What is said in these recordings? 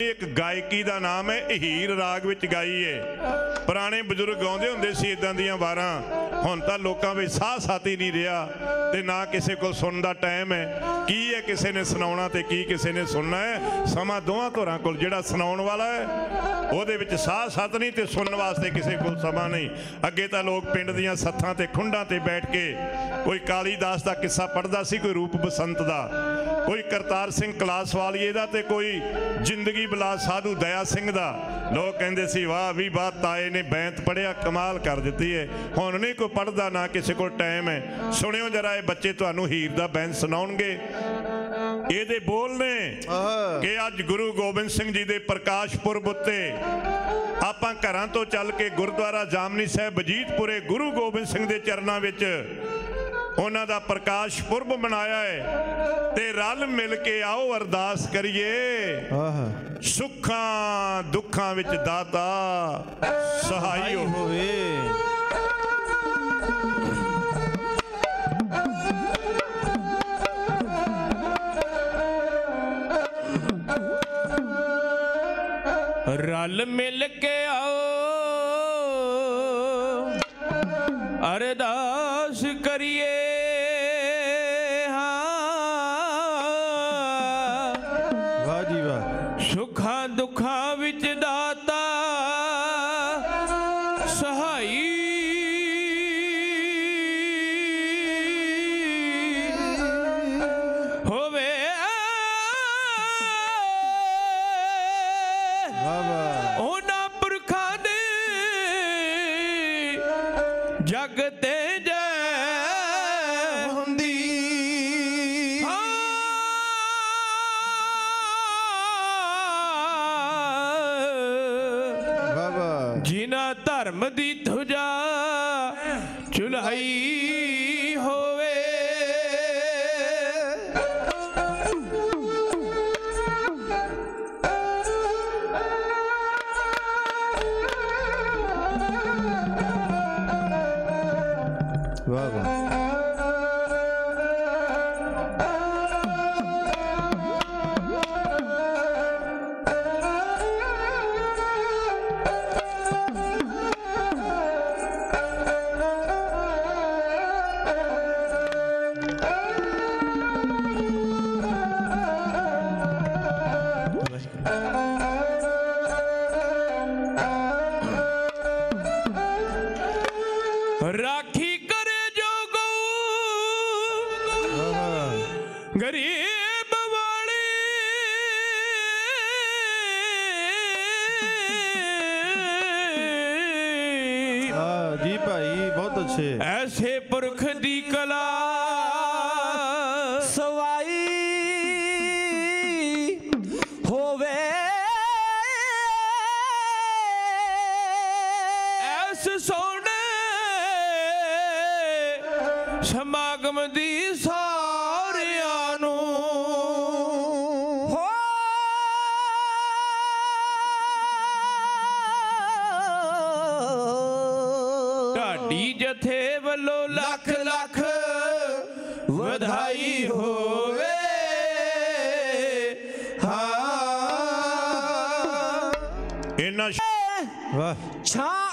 ਇੱਕ ਗਾਇਕੀ ਦਾ ਨਾਮ ਹੈ ਹੀਰ ਰਾਗ ਵਿੱਚ ਗਾਈ ਏ। ਪੁਰਾਣੇ ਬਜ਼ੁਰਗ ਗਾਉਂਦੇ ਹੁੰਦੇ ਸੀ ਇਦਾਂ ਦੀਆਂ ਵਾਰਾਂ। ਹੁਣ ਤਾਂ ਲੋਕਾਂ ਵਿੱਚ ਸਾਹ ਸਾਥੀ ਨਹੀਂ ਰਿਹਾ ਤੇ ਨਾ ਕਿਸੇ ਕੋਲ ਸੁਣਨ ਦਾ ਟਾਈਮ ਹੈ। ਕੀ ਹੈ ਕਿਸੇ ਨੇ ਸੁਣਾਉਣਾ ਤੇ ਕੀ ਕਿਸੇ ਨੇ ਸੁਣਨਾ ਹੈ? ਸਮਾਂ ਦੋਹਾਂ ਧੁਰਾਂ ਕੋਲ, ਜਿਹੜਾ ਸੁਣਾਉਣ ਵਾਲਾ ਹੈ, ਉਹਦੇ ਵਿੱਚ ਸਾਹ ਸੱਤ ਨਹੀਂ ਤੇ ਸੁਣਨ ਵਾਸਤੇ ਕਿਸੇ ਕੋਲ ਸਮਾਂ ਨਹੀਂ। ਅੱਗੇ ਤਾਂ ਲੋਕ ਪਿੰਡ ਦੀਆਂ ਸੱਥਾਂ ਤੇ ਖੁੰਡਾਂ ਤੇ ਬੈਠ ਕੇ ਕੋਈ ਕਾਲੀਦਾਸ ਦਾ ਕਿੱਸਾ ਪੜ੍ਹਦਾ ਸੀ, ਕੋਈ ਰੂਪ ਬਸੰਤ ਦਾ। ਕੋਈ ਕਰਤਾਰ ਸਿੰਘ ਕਲਾਸ ਵਾਲੀਏ ਦਾ ਤੇ ਕੋਈ ਜ਼ਿੰਦਗੀ ਬਲਾ ਸਾਧੂ ਦਇਆ ਸਿੰਘ ਦਾ। ਲੋਕ ਕਹਿੰਦੇ ਸੀ ਵਾਹ ਵੀ ਵਾਹ ਤਾਏ ਨੇ ਬੈਂਤ ਪੜਿਆ ਕਮਾਲ ਕਰ ਦਿੱਤੀ ਏ। ਹੁਣ ਨਹੀਂ ਕੋਈ ਪੜਦਾ ਨਾ ਕਿਸੇ ਕੋਲ ਟਾਈਮ ਹੈ ਸੁਣਿਓ ਜਰਾ ਇਹ ਬੱਚੇ ਤੁਹਾਨੂੰ ਹੀਰ ਦਾ ਬੈਂਤ ਸੁਣਾਉਣਗੇ। ਇਹਦੇ ਬੋਲ ਨੇ ਕਿ ਅੱਜ ਗੁਰੂ ਗੋਬਿੰਦ ਸਿੰਘ ਜੀ ਦੇ ਪ੍ਰਕਾਸ਼ ਪੁਰਬ ਉੱਤੇ ਆਪਾਂ ਘਰਾਂ ਤੋਂ ਚੱਲ ਕੇ ਗੁਰਦੁਆਰਾ ਜਾਮਨੀ ਸਾਹਿਬ ਬਜੀਤਪੁਰੇ ਗੁਰੂ ਗੋਬਿੰਦ ਸਿੰਘ ਦੇ ਚਰਨਾਂ ਵਿੱਚ ਉਹਨਾਂ ਦਾ ਪ੍ਰਕਾਸ਼ ਪੁਰਬ ਮਨਾਇਆ ਹੈ ਤੇ ਰਲ ਮਿਲ ਕੇ ਆਓ ਅਰਦਾਸ ਕਰੀਏ। ਆਹ। ਸੁੱਖਾਂ ਦੁੱਖਾਂ ਵਿੱਚ ਦਾਤਾ ਸਹਾਈ ਹੋਵੇ। ਰਲ ਮਿਲ ਕੇ ਅਰਦਾਸ ਕਰੀਏ। ਹਾਂ। ਵਾਹ ਜੀ ਵਾਹ। ਸੁੱਖਾਂ ਦੁੱਖਾਂ ਵਿੱਚ ਦਾਤਾ ਧਰਮ ਦੀ ਧੁਜਾ ਰਾਖੀ ਕਰੇ ਜੋ ਗਊ ਗਰੀਬ ਵਾਲੀ। ਆ ਜੀ ਭਾਈ ਬਹੁਤ ਅੱਛੇ। ਐਸੇ ਪੁਰਖ ਦੀ ਕਲਾ ਸਮਾਗਮ ਦੀ ਸਾਰਿਆਂ ਨੂੰ। ਹੋ। ਢਾਡੀ ਜਥੇ ਵੱਲੋਂ ਲੱਖ ਲੱਖ ਵਧਾਈ ਹੋਵੇ। ਹਾਂ। ਇਹਨਾਂ ਵਾਹ ਛਾਂ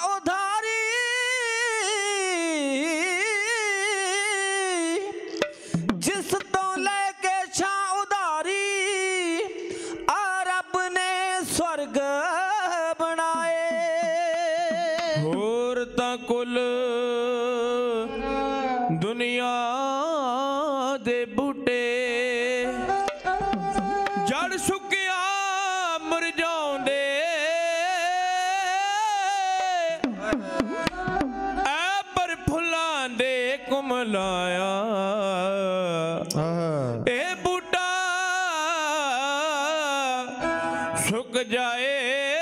ਦੁਨੀਆ ਦੇ ਬੂਟੇ। ਜੜ ਸੁੱਕਿਆ ਮੁਰਝਾਉਂਦੇ ਐ ਪਰ ਫੁੱਲਾਂ ਦੇ ਕੁਮਲਾਇਆ। ਇਹ ਬੂਟਾ ਸੁੱਕ ਜਾਏ।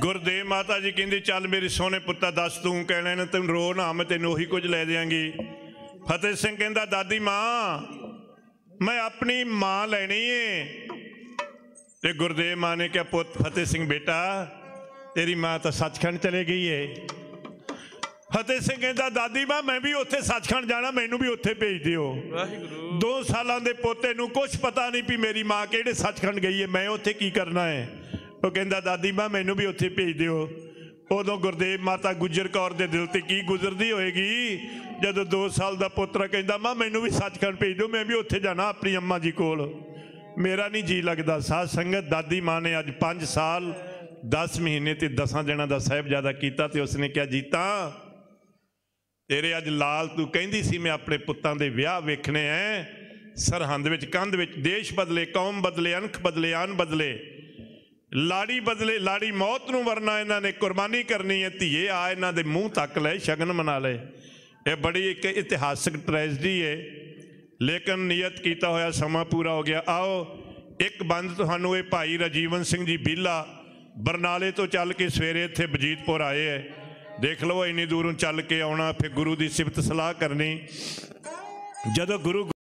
ਗੁਰਦੇਵ ਮਾਤਾ ਜੀ ਕਹਿੰਦੀ ਚੱਲ ਮੇਰੇ ਸੋਹਣੇ ਪੁੱਤਾ ਦੱਸ ਤੂੰ ਕਹਿਣਾ ਨਾ ਤੈਨੂੰ ਰੋ ਨਾ ਮੈਂ ਤੈਨੂੰ ਉਹੀ ਕੁਝ ਲੈ ਦਿਆਂਗੀ। ਫਤਿਹ ਸਿੰਘ ਕਹਿੰਦਾ ਦਾਦੀ ਮਾਂ ਮੈਂ ਆਪਣੀ ਮਾਂ ਲੈਣੀ ਏ। ਤੇ ਗੁਰਦੇਵ ਮਾਂ ਨੇ ਕਿਹਾ ਪੁੱਤ ਫਤਿਹ ਸਿੰਘ ਬੇਟਾ ਤੇਰੀ ਮਾਂ ਤਾਂ ਸੱਚਖੰਡ ਚਲੇ ਗਈ ਏ। ਫਤਿਹ ਸਿੰਘ ਕਹਿੰਦਾ ਦਾਦੀ ਮਾਂ ਮੈਂ ਵੀ ਉੱਥੇ ਸੱਚਖੰਡ ਜਾਣਾ ਮੈਨੂੰ ਵੀ ਉੱਥੇ ਭੇਜ ਦਿਓ। ਵਾਹਿਗੁਰੂ। ਦੋ ਸਾਲਾਂ ਦੇ ਪੋਤੇ ਨੂੰ ਕੁਝ ਪਤਾ ਨਹੀਂ ਵੀ ਮੇਰੀ ਮਾਂ ਕਿਹੜੇ ਸੱਚਖੰਡ ਗਈ ਹੈ ਮੈਂ ਉੱਥੇ ਕੀ ਕਰਨਾ ਹੈ ਉਹ ਕਹਿੰਦਾ, ਦਾਦੀ, ਮਾਂ, ਮੈਨੂੰ ਵੀ ਉੱਥੇ ਭੇਜ ਦਿਓ। ਉਦੋਂ ਗੁਰਦੇਵ ਮਾਤਾ ਗੁਜਰ ਕੌਰ ਦੇ ਦਿਲ ਤੇ ਕੀ ਗੁਜ਼ਰਦੀ ਹੋਏਗੀ? ਜਦੋਂ 2 ਸਾਲ ਦਾ ਪੁੱਤਰ ਕਹਿੰਦਾ, ਮਾਂ, ਮੈਨੂੰ ਵੀ ਸੱਚਖੰਡ ਭੇਜ ਦਿਓ, ਮੈਂ ਵੀ ਉੱਥੇ ਜਾਣਾ ਆਪਣੀ ਅੰਮਾ ਜੀ ਕੋਲ। ਮੇਰਾ ਨਹੀਂ ਜੀ ਲੱਗਦਾ। ਸਾਧ ਸੰਗਤ, ਦਾਦੀ, ਮਾਂ ਨੇ ਅੱਜ 5 ਸਾਲ 10 ਮਹੀਨੇ ਤੇ 10 ਦਿਨਾਂ ਦਾ ਸਾਹਿਬਜ਼ਾਦਾ ਕੀਤਾ ਤੇ ਉਸਨੇ ਕਿਹਾ ਜੀਤਾ ਤੇਰੇ ਅੱਜ ਲਾਲ ਤੂੰ ਕਹਿੰਦੀ ਸੀ, ਮੈਂ ਆਪਣੇ ਪੁੱਤਾਂ ਦੇ ਵਿਆਹ ਵੇਖਣੇ ਐ। ਸਰਹੰਦ ਵਿੱਚ, ਕੰਧ ਵਿੱਚ, ਦੇਸ਼ ਬਦਲੇ, ਕੌਮ ਬਦਲੇ, ਅਣਖ ਬਦਲੇ, ਆਨ ਬਦਲੇ। ਲਾੜੀ ਬਦਲੇ ਲਾੜੀ ਮੌਤ ਨੂੰ ਵਰਨਾ ਇਹਨਾਂ ਨੇ ਕੁਰਬਾਨੀ ਕਰਨੀ ਹੈ, ਧੀਏ ਆ ਇਹਨਾਂ ਦੇ ਮੂੰਹ ਤੱਕ ਲੈ, ਸ਼ਗਨ ਮਨਾ ਲੈ। ਇਹ ਬੜੀ ਇੱਕ ਇਤਿਹਾਸਕ ਟ੍ਰੈਜਡੀ ਹੈ। ਲੇਕਿਨ ਨਿਯਤ ਕੀਤਾ ਹੋਇਆ ਸਮਾਂ ਪੂਰਾ ਹੋ ਗਿਆ। ਆਓ, ਇੱਕ ਬੰਦ ਤੁਹਾਨੂੰ ਇਹ ਭਾਈ ਰਜੀਵਨ ਸਿੰਘ ਜੀ ਬੀਲਾ ਬਰਨਾਲੇ ਤੋਂ ਚੱਲ ਕੇ ਸਵੇਰੇ ਇੱਥੇ ਬਜੀਤਪੁਰ ਆਏ ਹੈ। ਦੇਖ ਲਓ, ਇੰਨੀ ਦੂਰੋਂ ਚੱਲ ਕੇ ਆਉਣਾ, ਫਿਰ ਗੁਰੂ ਦੀ ਸਿਫਤ ਸਲਾਹ ਕਰਨੀ। ਜਦੋਂ ਗੁਰੂ